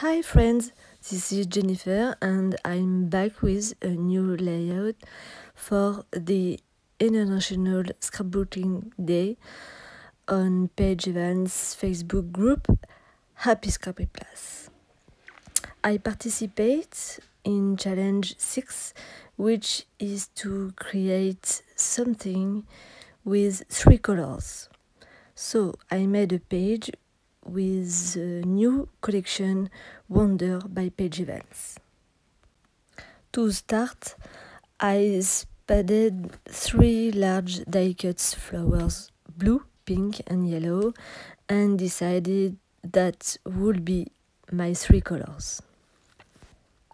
Hi friends, this is Jennifer and I'm back with a new layout for the International Scrapbooking Day on Paige Evans Facebook group Happy Scrappy Place. I participate in challenge 6 which is to create something with three colors. So I made a page with a new collection Wonder by Paige Evans. To start, I spaded three large die cuts flowers, blue, pink and yellow, and decided that would be my three colors.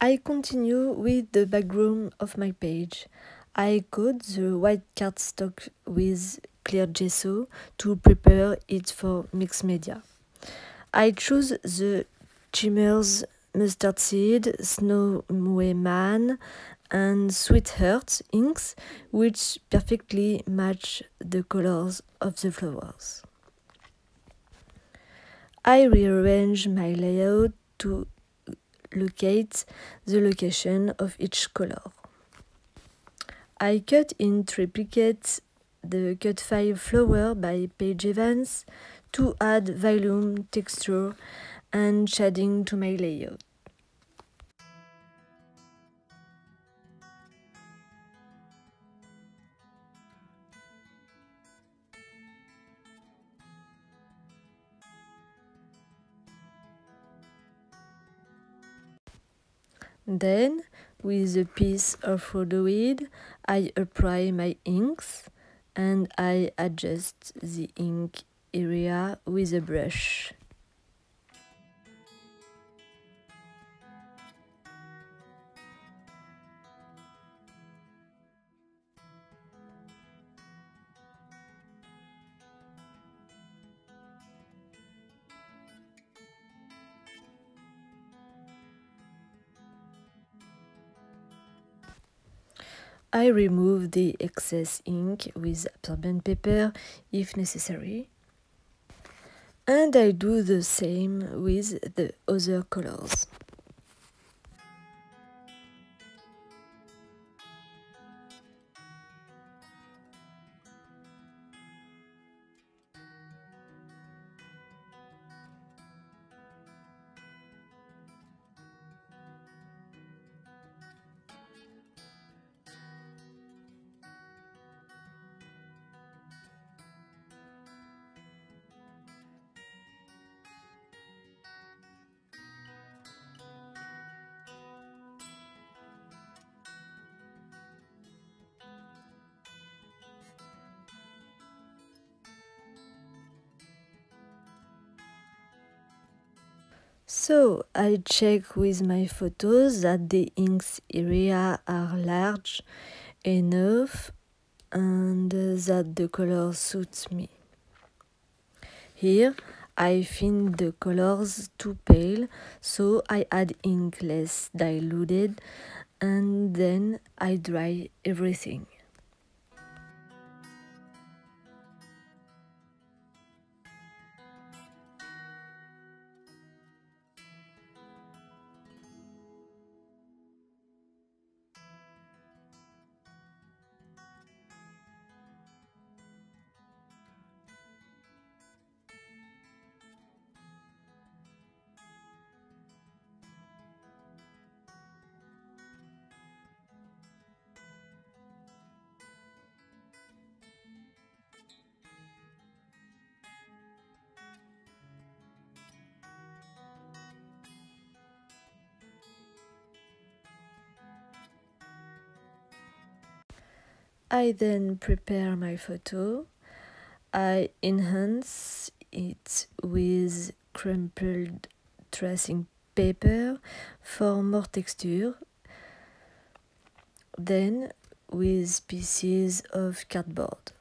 I continue with the background of my page. I coat the white cardstock with clear gesso to prepare it for mixed media. I choose the Chimmers Mustard Seed, Snowy Man, and Sweetheart inks, which perfectly match the colors of the flowers. I rearrange my layout to locate the location of each color. I cut in triplicate the cut file flower by Paige Evans to add volume, texture and shading to my layout. Then, with a piece of rhodoid, I apply my inks and I adjust the ink area with a brush. I remove the excess ink with absorbent paper if necessary. And I do the same with the other colors. So I check with my photos that the inks area are large enough and that the color suits me. Here I find the colors too pale, so I add ink less diluted and then I dry everything. I then prepare my photo. I enhance it with crumpled tracing paper for more texture. Then with pieces of cardboard.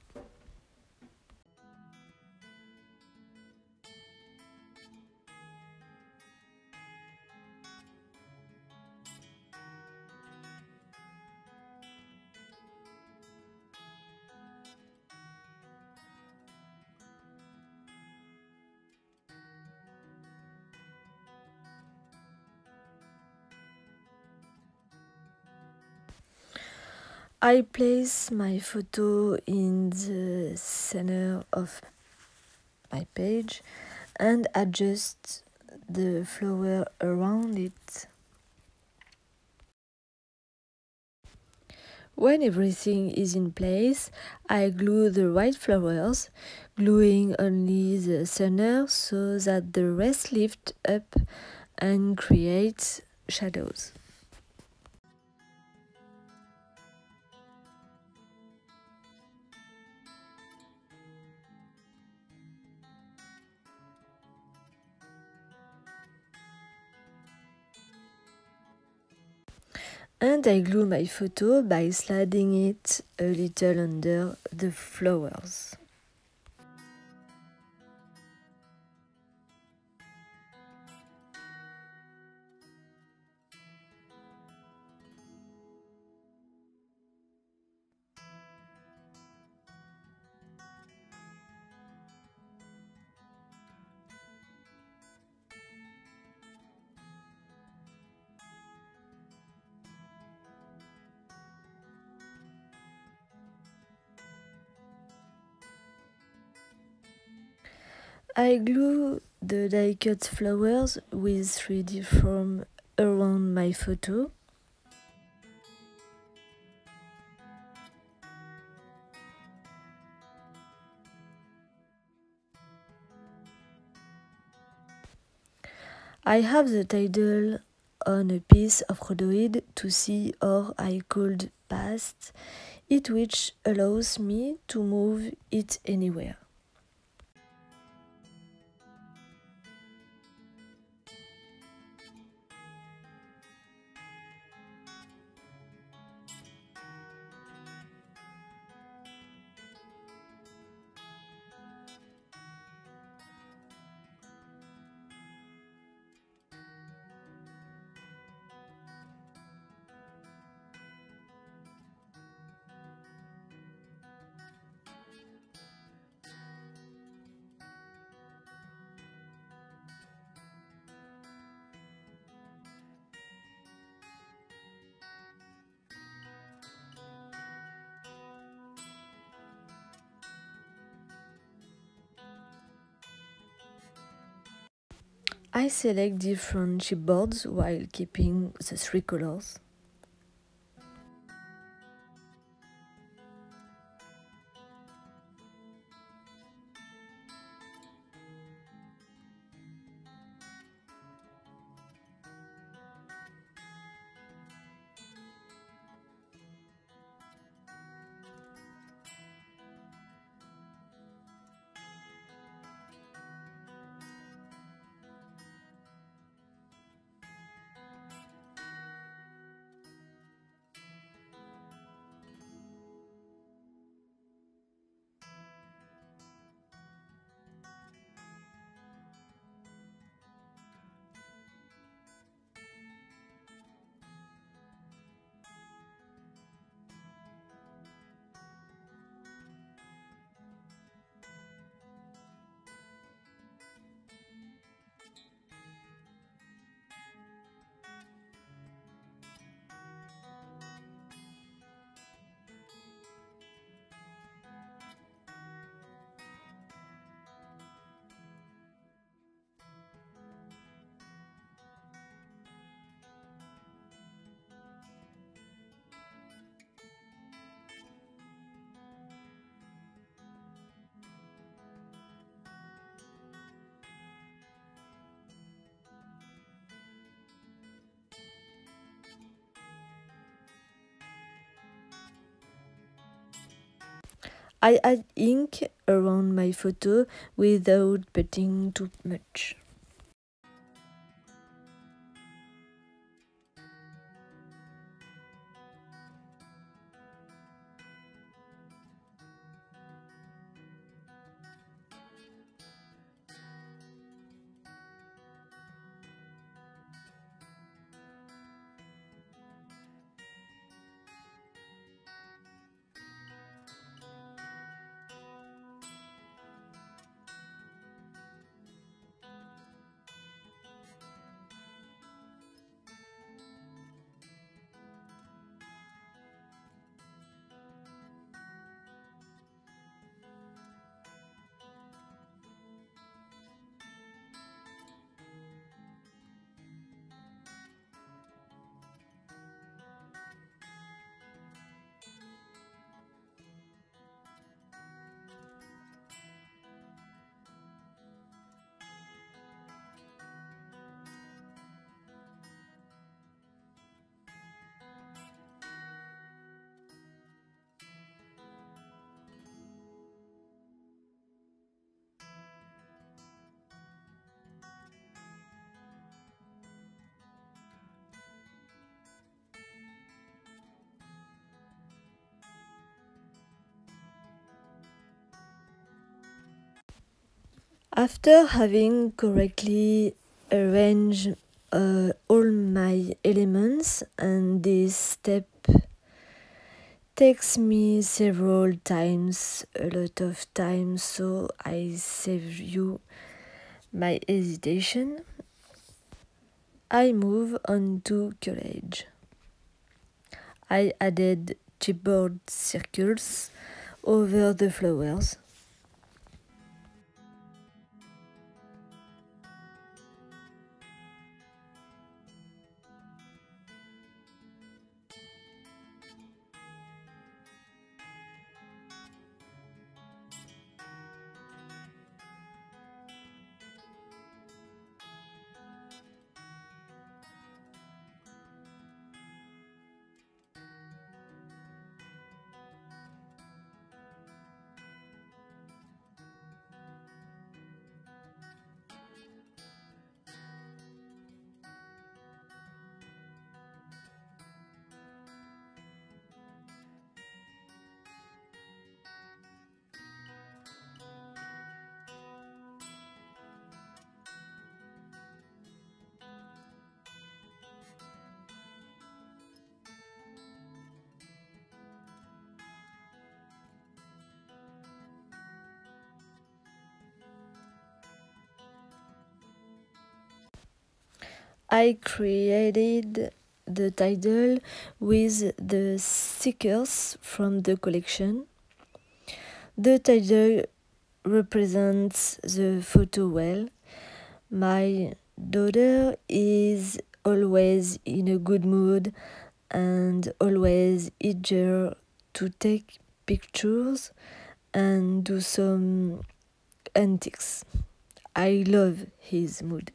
I place my photo in the center of my page and adjust the flower around it. When everything is in place, I glue the white flowers, gluing only the center so that the rest lift up and create shadows. And I glue my photo by sliding it a little under the flowers. I glue the die cut flowers with 3D foam around my photo. I have the title on a piece of rhodoid to see or I could paste it which allows me to move it anywhere. I select different chipboards while keeping the three colors. I add ink around my photo without putting too much. After having correctly arranged uh, all my elements and this step takes me several times a lot of time so I save you my hesitation. I move on to collage I added chipboard circles over the flowers I created the title with the stickers from the collection. The title represents the photo well. My daughter is always in a good mood and always eager to take pictures and do some antics. I love his mood.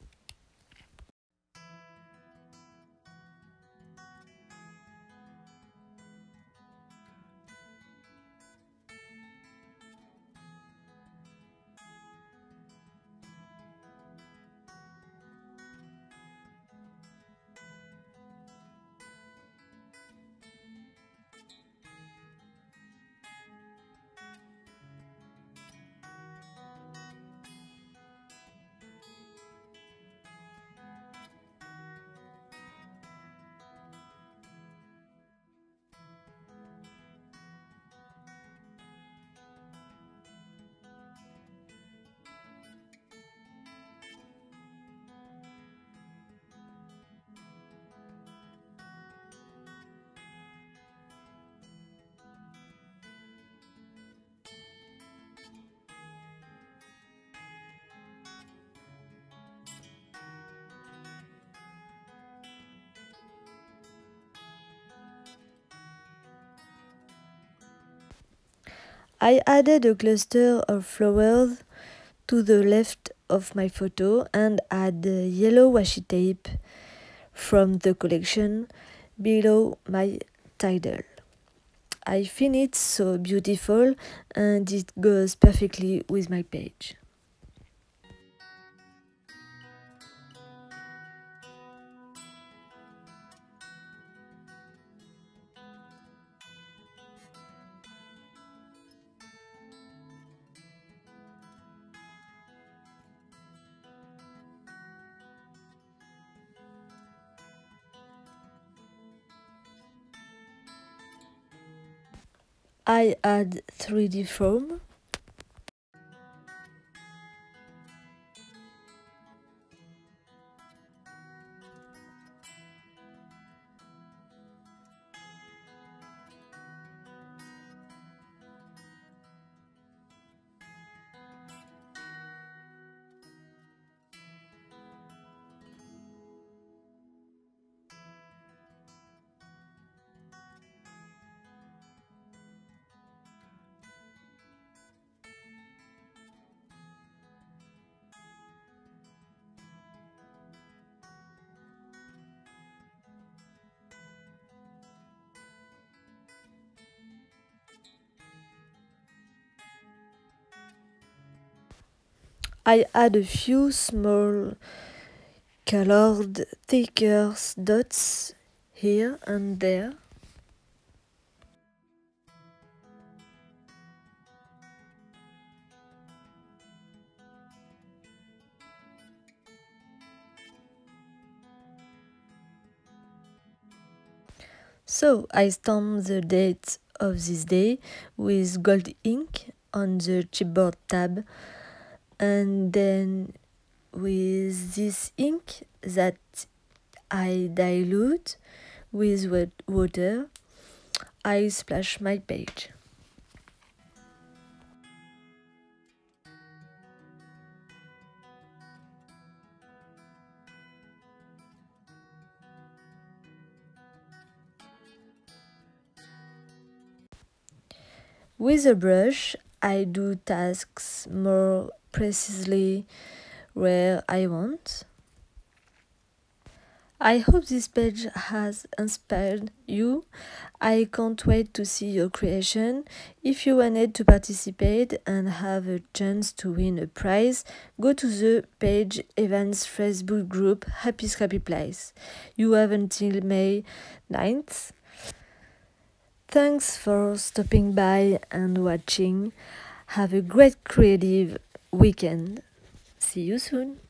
I added a cluster of flowers to the left of my photo and add yellow washi tape from the collection below my title. I find it so beautiful and it goes perfectly with my page. I add 3D foam. I had a few small colored thicker dots here and there. So I stamped the date of this day with gold ink on the chipboard tab and then with this ink that I dilute with water I splash my page. With a brush, I do tasks more precisely where I want. I hope this page has inspired you. I can't wait to see your creation. If you wanted to participate and have a chance to win a prize, go to the Paige Evans Facebook group Happy Scrappy Place. You have until May 9th. Thanks for stopping by and watching. Have a great creative weekend. See you soon.